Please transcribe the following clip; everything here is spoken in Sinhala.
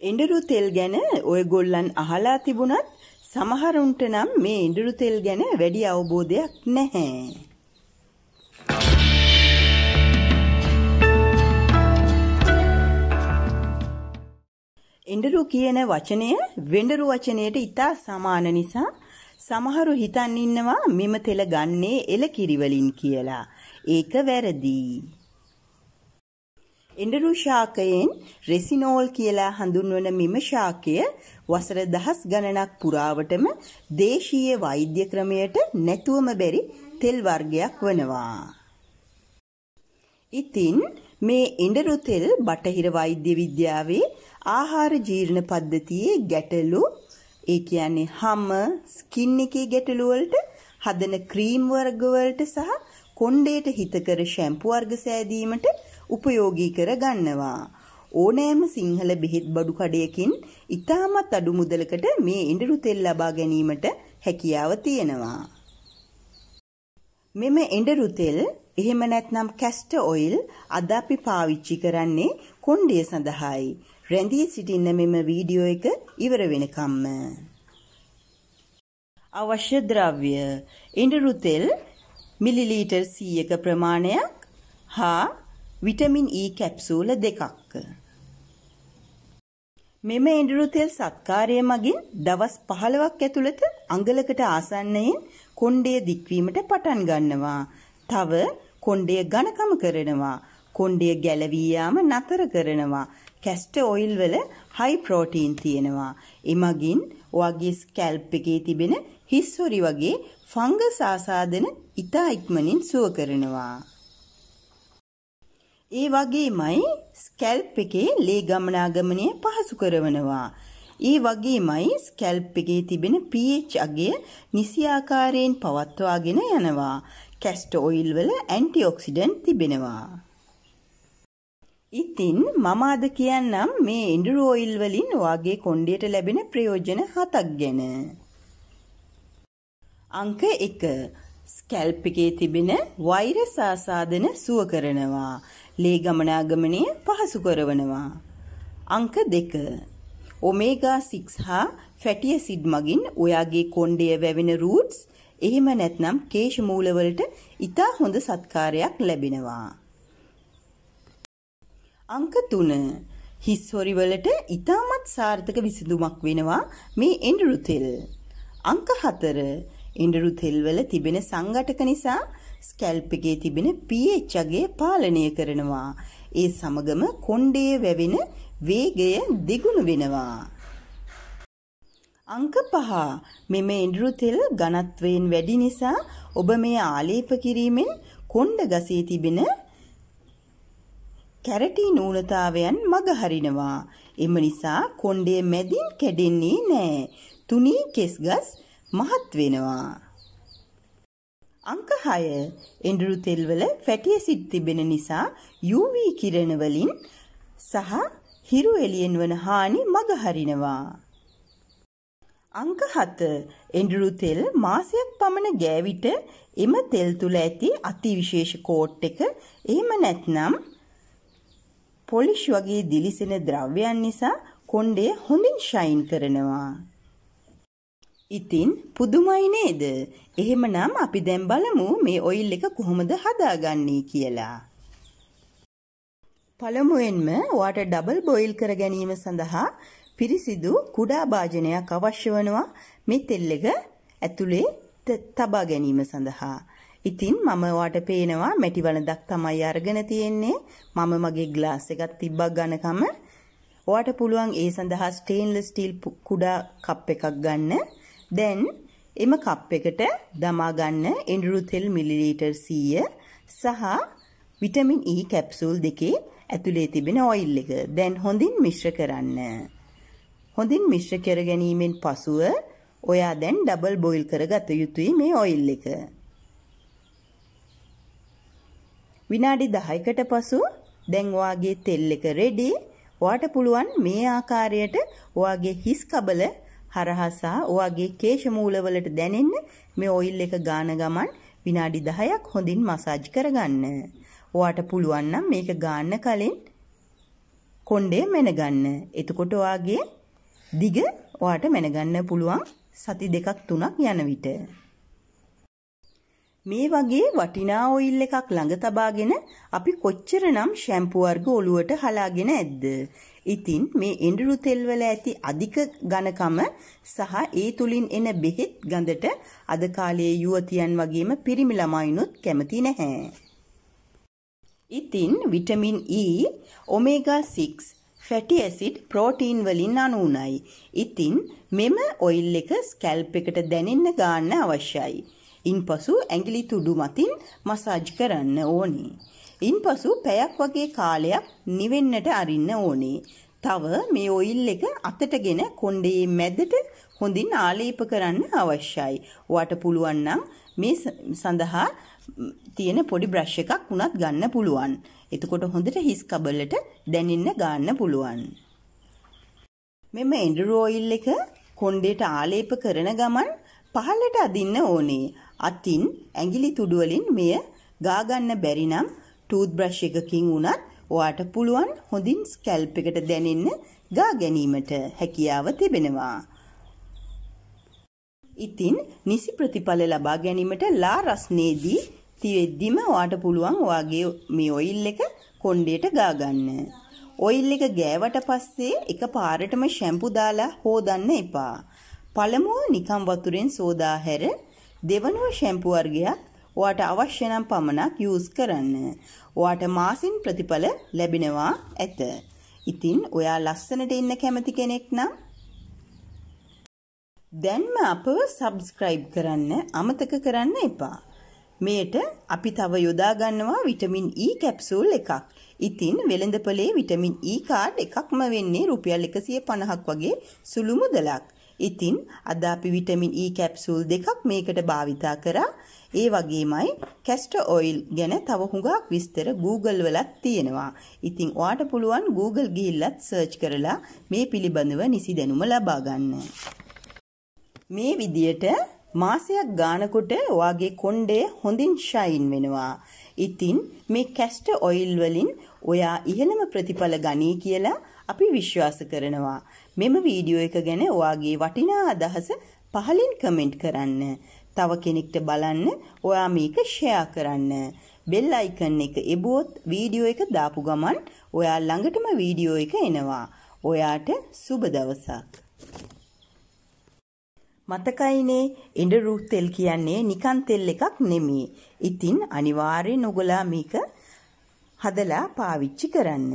එඬරු තෙල් ගැන ඔයගොල්ලන් අහලා තිබුණත් සමහරුන්ට නම් මේ එඬරු තෙල් ගැන වැඩි අවබෝධයක් නැහැ. එඬරු කියන වචනය වෙඬරු වචනයට ඉතා සමාන නිසා සමහරු හිතන් ඉන්නවා මෙම තෙල ගන්නේ එලකිරි වලින් කියලා. ඒක වැරදි. එඬරු ශාකයෙන් රෙසිනෝල් කියලා හඳුන්වන මෙම ශාකය වසර දහස් ගණනක් පුරාවටම දේශීය වෛද්‍ය ක්‍රමයට නැතුවම බැරි තෙල් වර්ගයක් වනවා. ඉතින් මේ එඬරු තෙල් බටහිර වෛද්‍ය විද්‍යාවේ ආහාර ජීර්ණ පද්ධතියේ ගැටලු ඒ කියන්නේ හැම ස්කින් එකේ ගැටලු වලට හදන ක්‍රීම් වර්ග වලට සහ කොණ්ඩේට හිතකර ෂැම්පු වර්ග සෑදීමට උපයෝගී කර ගන්නවා. ඕනෑම සිංහල බෙහෙත් බඩු කඩයකින් ඉතාමත් අඩු මුදලකට මේ ඉඬරු තෙල් ලබා ගැනීමට හැකියාව තියෙනවා. මෙම එඬරු තෙල් එහෙම නැත්නම් කැස්ටර් ඔයිල් අද අපි පාවිච්චි කරන්නේ කොණ්ඩය සඳහායි. රැඳී සිටින්න මෙම වීඩියෝ එක ඉවර වෙනකම්ම. අවශ්‍ය ද්‍රව්‍ය ඉඬරු තෙල් මිලිලීටර් 100ක ප්‍රමාණයක් හා විටමින් E කැප්සූල දෙකක්. මෙම එඬරු තෙල් සත්කාරය මගින් දවස් 15ක් ඇතුළත අඟලකට ආසන්නයෙන් කොණ්ඩය දික්වීමට පටන් ගන්නවා. තව කොණ්ඩය ඝනකම කරනවා. කොණ්ඩය ගැලවී යාම නතර කරනවා. කැස්ටර් ඔයිල් වල හයි ප්‍රෝටීන් තියෙනවා. එමගින් ඔයගේ ස්කැල්ප් එකේ තිබෙන හිස්සොරි වගේ ෆංගස් ආසාදන ඉතා ඉක්මනින් සුව කරනවා. ඒ වගේමයි ස්කැල්ප් එකේ ලේ ගමනාගමනය පහසු කරවනවා. ඒ වගේමයි ස්කැල්ප් එකේ තිබෙන pH අගය නිසි ආකාරයෙන් පවත්වාගෙන යනවා. කැස්ටර් ඔයිල් වල ඇන්ටිඔක්සිඩන්ට් තිබෙනවා. ඉතින් මම අද කියන්නම් මේ ඉඬුරු ඔයිල් වලින් ඔයාගේ කොණ්ඩයට ලැබෙන ප්‍රයෝජන හතක් ගැන. අංක 1 ස්කැල්ප් එකේ තිබෙන වෛරස් ආසාදන සුව කරනවා. ලේ ගමනාගමනය පහසු කරවනවා. අංක 2 ඔමේගා 6 හා ෆැටි ඇසිඩ් මගින් ඔයාගේ කොණ්ඩය වැවෙන රූට්ස් එහෙම නැත්නම් කේශ මූලවලට ඉතා හොඳ සත්කාරයක් ලැබෙනවා. අංක 3 හිස් හොරි වලට ඉතාමත් සාර්ථක විසඳුමක් වෙනවා මේ එඬරු තෙල්. අංක 4 එඬරු තෙල් වල තිබෙන සංඝටක නිසා ස්කැල්ප් එකේ තිබෙන pH අගය පාලනය කරනවා. ඒ සමගම කොණ්ඩයේ වැවෙන වේගය දෙගුණ වෙනවා. අංක 5 මෙම එඬරු තෙල් ඝනත්වයෙන් වැඩි නිසා ඔබ මේ ආලේප කිරීමෙන් කොණ්ඩ ගසේ තිබෙන කැරටි නූනතාවයන් මගහරිනවා. එම නිසා කොණ්ඩය මැදින් කැඩෙන්නේ නැහැ. තුනී කෙස්ගස් මහත් වෙනවා. අංක 6 එඬරු තෙල් වල ෆැටි ඇසිඩ් තිබෙන නිසා UV කිරණ වලින් සහ හිරු එළියෙන් වන හානි මගහරිනවා. අංක 7 එඬරු තෙල් මාසයක් පමණ ගෑවිට එම තෙල් තුල ඇති අතිවිශේෂ කෝට් එක එහෙම නැත්නම් පොලිෂ් වගේ දිලිසෙන ද්‍රව්‍යයන් නිසා කොණ්ඩය හොඳින් ෂයින් කරනවා. ඉතින් පුදුමයි නේද? එහෙමනම් අපි දැන් බලමු මේ ඔයිල් එක කොහොමද හදාගන්නේ කියලා. පළමුවෙන්ම ඔයාට ඩබල් බොයිල් කර ගැනීම සඳහා පිරිසිදු කුඩා භාජනයක් අවශ්‍ය වෙනවා මේ තෙල් එක ඇතුලේ තබා ගැනීම සඳහා. ඉතින් මම ඔයාට පේනවා මැටි වළඳක් තමයි අරගෙන තියෙන්නේ. මම මගේ ග්ලාස් එකක් තිබ්බක් ගන්නකම ඔයාට පුළුවන් ඒ සඳහා ස්ටේන්ලස් ස්ටීල් කුඩා කප් එකක් ගන්න. දැන් එම කප් එකට දමා ගන්න එඬරු තෙල් මිලිලීටර් 100 සහ විටමින් E කැප්සූල් දෙකේ ඇතුලේ තිබෙන ඔයිල් එක. දැන් හොඳින් මිශ්‍ර කරන්න. හොඳින් මිශ්‍ර කර ගැනීමෙන් පසුව ඔයා දැන් ඩබල් බොයිල් කරගත යුතුයි මේ ඔයිල් එක. විනාඩි 10කට පසු දැන් ඔයාගේ තෙල් එක රෙඩි. ඔයාට පුළුවන් මේ ආකාරයට ඔයාගේ හිස් කබල හරහා සහ ඔයාගේ කේශ මූලවලට දැනෙන්න මේ ඔයිල් එක ගාන ගමන් විනාඩි 10ක් හොඳින් මසාජ් කරගන්න. ඔයාට පුළුවන් නම් මේක ගාන්න කලින් කොණ්ඩේ මැනගන්න. එතකොට ඔයාගේ දිග ඔයාට මැනගන්න පුළුවන් සති දෙකක් තුනක් යන විට. මේ වගේ වටිනා ඔයිල් එකක් ළඟ තබාගෙන අපි කොච්චරනම් ෂැම්පු වර්ග ඔලුවට හලාගෙන ඇද්ද. ඉතින් මේ එඬරු තෙල් වල ඇති අධික ඝනකම සහ ඒ තුලින් එන බෙහෙත් ගඳට අද කාලයේ යුවතියන් වගේම පිරිමි ළමයිනුත් කැමති නැහැ. ඉතින් vitamin E, omega 6, fatty acid protein වලින් අනුුණයි. ඉතින් මෙම ඔයිල් එක ස්කැල්ප් එකට දැනෙන්න ගන්න අවශ්‍යයි. ඉන්පසු ඇඟිලි තුඩු මතින් මසාජ් කරන්න ඕනේ. ඉන්පසු පැයක් වගේ කාලයක් නිවෙන්නට අරින්න ඕනේ. තව මේ ඔයිල් එක අතටගෙන කොණ්ඩේ මැදට හොඳින් ආලේප කරන්න අවශ්‍යයි. ඔයාට පුළුවන් නම් මේ සඳහා තියෙන පොඩි බ්‍රෂ් එකක් උනත් ගන්න පුළුවන්. එතකොට හොඳට හිස් කබලට දැනෙන්න ගන්න පුළුවන්. මෙම එඬරු ඔයිල් එක කොණ්ඩේට ආලේප කරන ගමන් පහළට අදින්න ඕනේ. අතින් ඇඟිලි තුඩු වලින් මෙය ගා ගන්න බැරි නම් ටූත් බ්‍රෂ් එකකින් උනත් ඔයාට පුළුවන් හොඳින් ස්කැල්ප් එකට දැනෙන්න ගා ගැනීමට හැකියාව තිබෙනවා. ඉතින් නිසි ප්‍රතිඵල ලබා ගැනීමට ලා රස්නේදී තියෙද්දිම ඔයාට පුළුවන් ඔයාගේ මේ ඔයිල් එක කොණ්ඩේට ගා ගන්න. ඔයිල් එක ගෑවට පස්සේ එක පාරටම ෂැම්පු දාලා හොදන්න එපා. පළමුව නිකම් වතුරෙන් සෝදා හැර දෙවනුව ෂැම්පු වර්ගයක් ඔයාට අවශ්‍ය නම් පමණක් යූස් කරන්න. ඔයාට මාසින් ප්‍රතිඵල ලැබෙනවා ඇත. ඉතින් ඔයා ලස්සනට ඉන්න කැමති කෙනෙක් නම් දැන්ම අපව සබස්ක්‍රයිබ් කරන්න අමතක කරන්න එපා. මේට අපි තව යොදා ගන්නවා විටමින් E කැප්සූල් එකක්. ඉතින් වෙළඳපොලේ විටමින් E කාඩ් එකක්ම වෙන්නේ රුපියල් 150ක් වගේ සුළු මුදලක්. ඉතින් අද අපි විටමින් E කැප්සූල් දෙකක් මේකට භාවිතා කරා. ඒ වගේමයි කැස්ටර් ඔයිල් ගැන තව හුඟක් විස්තර Google වලත් තියෙනවා. ඉතින් ඔයාට පුළුවන් Google ගිහිල්ලත් සර්ච් කරලා මේ පිළිබඳව නිසි දැනුම ලබා ගන්න. මේ විදියට මාසයක් ගානකොට ඔයාගේ කොණ්ඩය හොඳින් ෂයින් වෙනවා. ඉතින් මේ කැස්ටර් ඔයිල් වලින් ඔයා ඉහළම ප්‍රතිඵල ගනී කියලා අපි විශ්වාස කරනවා. මෙම වීඩියෝ එක ගැන ඔයාගේ වටිනා අදහස පහලින් කමෙන්ට් කරන්න. තව කෙනෙක්ට බලන්න ඔයා මේක ෂෙයා කරන්න. බෙල් අයිකන් එක එබුවොත් වීඩියෝ එක දාපු ගමන් ඔයා ළඟටම වීඩියෝ එක එනවා. ඔයාට සුබ දවසක්. මතකයිනේ ඉඳුරු තෙල් කියන්නේ නිකන් තෙල් එකක් නෙමෙයි. ඉතින් අනිවාර්යෙන් ඔගලා මේක හදලා පාවිච්චි කරන්න.